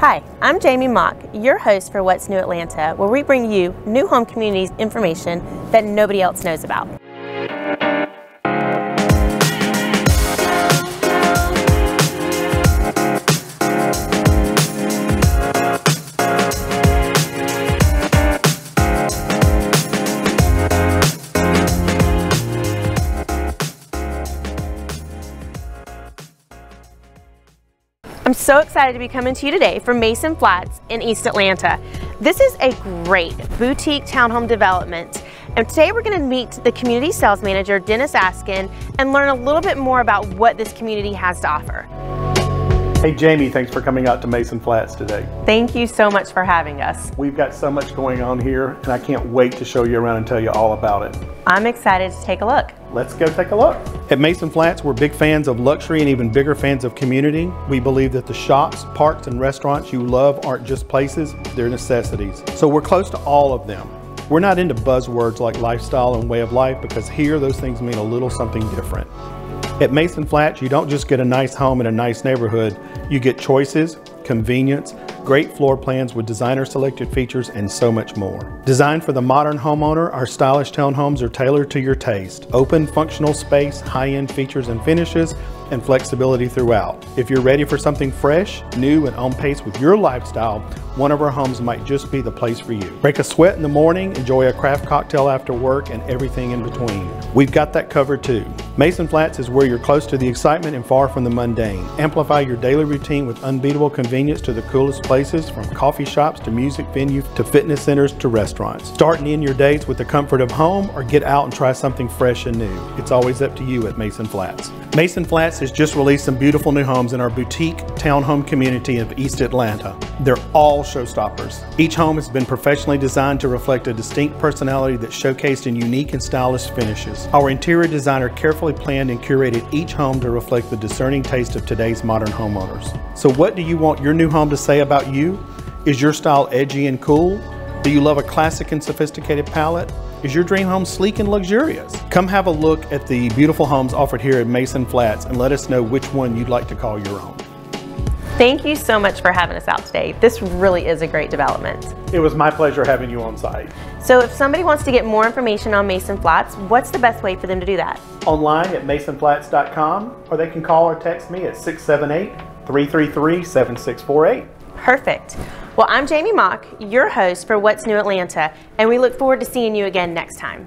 Hi, I'm Jamie Mock, your host for What's New Atlanta, where we bring you new home communities information that nobody else knows about. I'm so excited to be coming to you today from Mason Flats in East Atlanta. This is a great boutique townhome development and today we're going to meet the community sales manager Dennis Askin and learn a little bit more about what this community has to offer. Hey Jamie, thanks for coming out to Mason Flats today. Thank you so much for having us. We've got so much going on here and I can't wait to show you around and tell you all about it. I'm excited to take a look. Let's go take a look. At Mason Flats, we're big fans of luxury and even bigger fans of community. We believe that the shops, parks, and restaurants you love aren't just places, they're necessities. So we're close to all of them. We're not into buzzwords like lifestyle and way of life because here those things mean a little something different. At Mason Flats, you don't just get a nice home in a nice neighborhood, you get choices, convenience, great floor plans with designer selected features, and so much more. Designed for the modern homeowner, our stylish townhomes are tailored to your taste. Open, functional space, high-end features and finishes, and flexibility throughout. If you're ready for something fresh, new, and on pace with your lifestyle, one of our homes might just be the place for you. Break a sweat in the morning, enjoy a craft cocktail after work, and everything in between. We've got that covered too. Mason Flats is where you're close to the excitement and far from the mundane. Amplify your daily routine with unbeatable convenience to the coolest places, from coffee shops to music venues to fitness centers to restaurants. Start and end your days with the comfort of home or get out and try something fresh and new. It's always up to you at Mason Flats. Mason Flats has just released some beautiful new homes in our boutique townhome community of East Atlanta. They're all showstoppers. Each home has been professionally designed to reflect a distinct personality that's showcased in unique and stylish finishes. Our interior designer carefully planned and curated each home to reflect the discerning taste of today's modern homeowners. So what do you want your new home to say about you? Is your style edgy and cool? Do you love a classic and sophisticated palette? Is your dream home sleek and luxurious? Come have a look at the beautiful homes offered here at Mason Flats and let us know which one you'd like to call your own. Thank you so much for having us out today. This really is a great development. It was my pleasure having you on site. So if somebody wants to get more information on Mason Flats, what's the best way for them to do that? Online at masonflats.com or they can call or text me at 678 333 7648. Perfect. Well, I'm Jamie Mock, your host for What's New Atlanta, and we look forward to seeing you again next time.